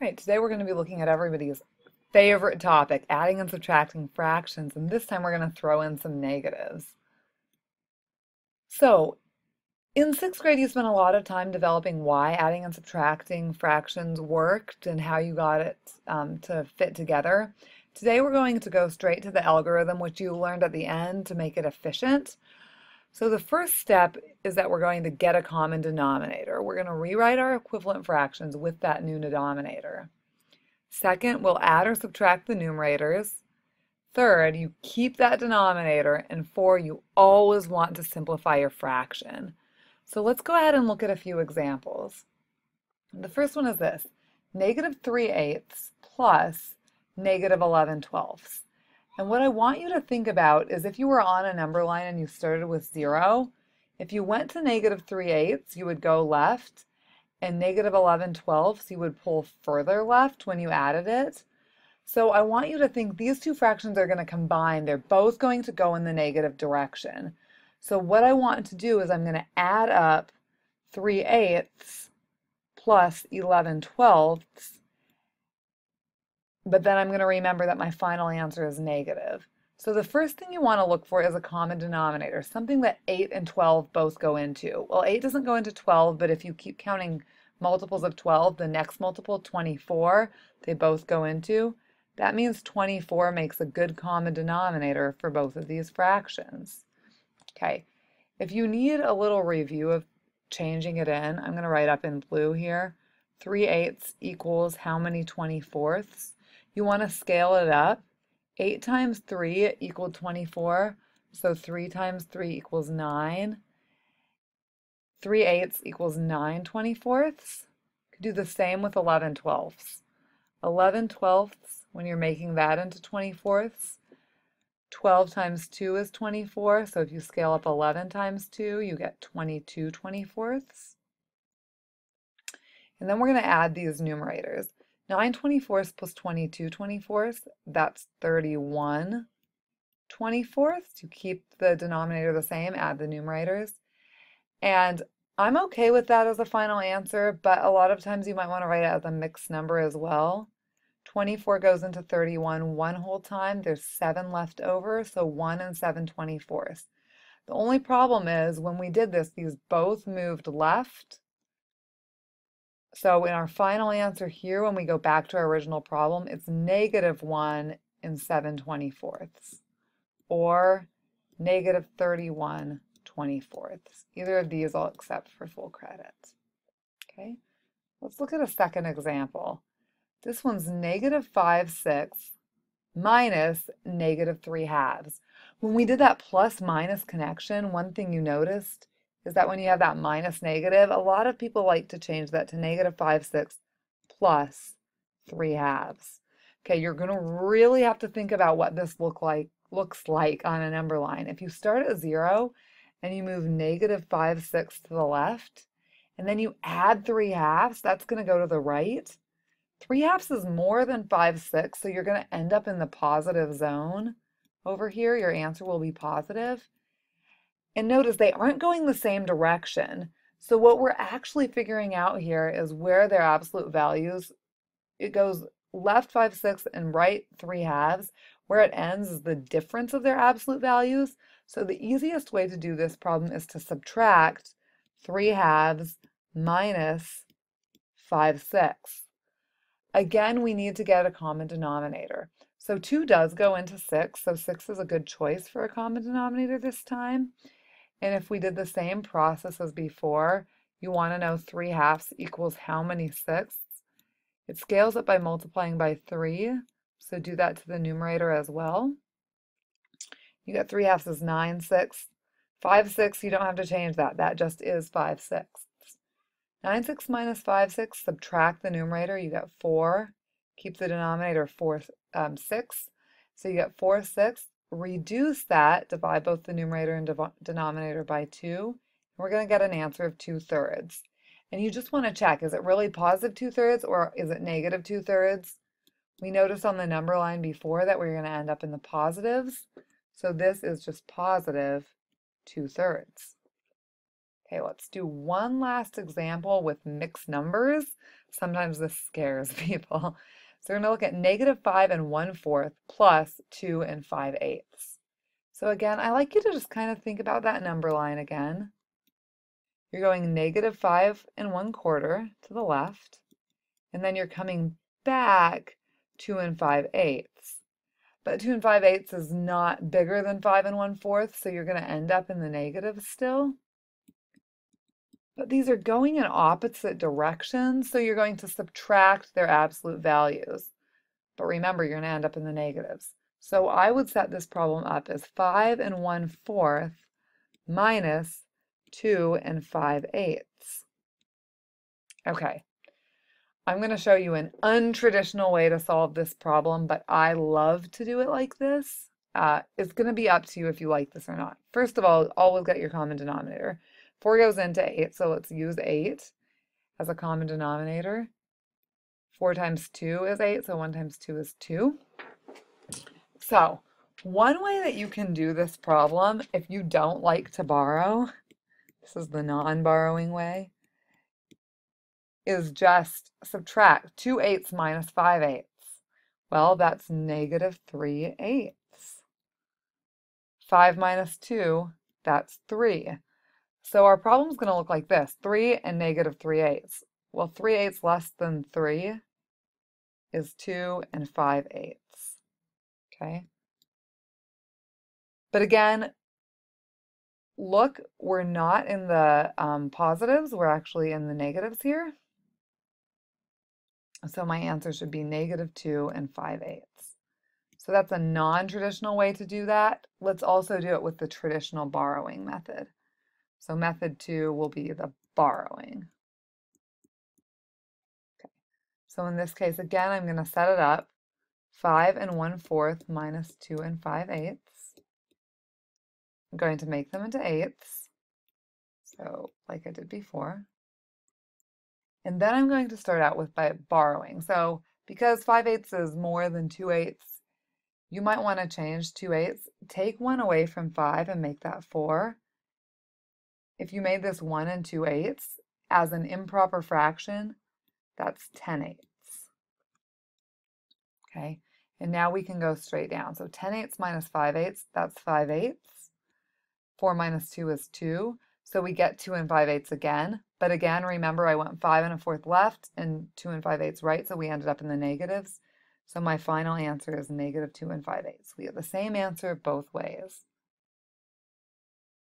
Right, today we're going to be looking at everybody's favorite topic, adding and subtracting fractions, and this time we're going to throw in some negatives. So, in sixth grade, you spent a lot of time developing why adding and subtracting fractions worked and how you got it um, to fit together. Today, we're going to go straight to the algorithm, which you learned at the end to make it efficient. So the first step is that we're going to get a common denominator. We're going to rewrite our equivalent fractions with that new denominator. Second, we'll add or subtract the numerators. Third, you keep that denominator. And four, you always want to simplify your fraction. So let's go ahead and look at a few examples. The first one is this, negative 3 eighths plus negative 11 twelfths. And what I want you to think about is if you were on a number line and you started with zero, if you went to negative 3 eighths, you would go left, and negative 11 twelfths, you would pull further left when you added it. So I want you to think these two fractions are going to combine. They're both going to go in the negative direction. So what I want to do is I'm going to add up 3 eighths plus 11 twelfths but then I'm going to remember that my final answer is negative. So the first thing you want to look for is a common denominator, something that 8 and 12 both go into. Well, 8 doesn't go into 12, but if you keep counting multiples of 12, the next multiple, 24, they both go into. That means 24 makes a good common denominator for both of these fractions. Okay, if you need a little review of changing it in, I'm going to write up in blue here. 3 eighths equals how many 24ths? You want to scale it up. 8 times 3 equaled 24, so 3 times 3 equals 9. 3 eighths equals 9 24ths. Could do the same with 11 twelfths. 11 twelfths, when you're making that into 24ths, 12 times 2 is 24, so if you scale up 11 times 2, you get 22 24ths. And then we're going to add these numerators. 9 24ths plus 22 24ths, that's 31 24ths. You keep the denominator the same, add the numerators. And I'm okay with that as a final answer, but a lot of times you might want to write it as a mixed number as well. 24 goes into 31 one whole time. There's 7 left over, so 1 and 7 24ths. The only problem is when we did this, these both moved left so in our final answer here, when we go back to our original problem, it's negative 1 in 7 24ths or negative 31 24ths. Either of these I'll accept for full credit. Okay, let's look at a second example. This one's negative 5 sixths minus negative 3 halves. When we did that plus minus connection, one thing you noticed is that when you have that minus negative, a lot of people like to change that to negative 5 6 plus 3 halves. Okay, you're going to really have to think about what this look like looks like on a number line. If you start at 0 and you move negative 5 6 to the left, and then you add 3 halves, that's going to go to the right. 3 halves is more than 5 6, so you're going to end up in the positive zone. Over here, your answer will be positive. And notice they aren't going the same direction. So what we're actually figuring out here is where their absolute values, it goes left 5 6 and right 3 halves. Where it ends is the difference of their absolute values. So the easiest way to do this problem is to subtract 3 halves minus 5 6. Again, we need to get a common denominator. So 2 does go into 6, so 6 is a good choice for a common denominator this time. And if we did the same process as before, you want to know 3 halves equals how many sixths? It scales up by multiplying by 3, so do that to the numerator as well. You get 3 halves is 9 sixths. 5 sixths, you don't have to change that. That just is 5 sixths. 9 sixths minus 5 sixths, subtract the numerator, you get 4. Keep the denominator 4 um, 6. So you get 4 sixths reduce that, divide both the numerator and denominator by 2, we're going to get an answer of 2 thirds. And you just want to check, is it really positive 2 thirds or is it negative 2 thirds? We noticed on the number line before that we're going to end up in the positives. So this is just positive 2 thirds. Okay, let's do one last example with mixed numbers. sometimes this scares people. So we're going to look at negative 5 and 1 fourth plus 2 and 5 eighths. So again, I like you to just kind of think about that number line again. You're going negative 5 and 1 quarter to the left, and then you're coming back 2 and 5 eighths. But 2 and 5 eighths is not bigger than 5 and 1 fourth, so you're going to end up in the negative still. But these are going in opposite directions, so you're going to subtract their absolute values. But remember, you're going to end up in the negatives. So I would set this problem up as 5 and 1 fourth minus 2 and 5 eighths. Okay, I'm going to show you an untraditional way to solve this problem, but I love to do it like this. Uh, it's going to be up to you if you like this or not. First of all, always get your common denominator. 4 goes into 8, so let's use 8 as a common denominator. 4 times 2 is 8, so 1 times 2 is 2. So, one way that you can do this problem, if you don't like to borrow, this is the non-borrowing way, is just subtract 2 eighths minus 5 eighths. Well, that's negative 3 eighths. 5 minus 2, that's 3. So our problem is going to look like this, 3 and negative 3 eighths. Well, 3 eighths less than 3 is 2 and 5 eighths. Okay? But again, look, we're not in the um, positives, we're actually in the negatives here. So my answer should be negative 2 and 5 eighths. So that's a non-traditional way to do that. Let's also do it with the traditional borrowing method. So method two will be the borrowing. Okay. So in this case, again, I'm going to set it up 5 and 1 fourth minus 2 and 5 eighths. I'm going to make them into eighths, so like I did before. And then I'm going to start out with by borrowing. So because 5 eighths is more than 2 eighths, you might want to change 2 eighths. Take one away from 5 and make that 4. If you made this 1 and 2 eighths as an improper fraction, that's 10 eighths. Okay, and now we can go straight down. So 10 eighths minus 5 eighths, that's 5 eighths. 4 minus 2 is 2. So we get 2 and 5 eighths again. But again, remember I went 5 and a fourth left and 2 and 5 eighths right, so we ended up in the negatives. So my final answer is negative 2 and 5 eighths. We have the same answer both ways.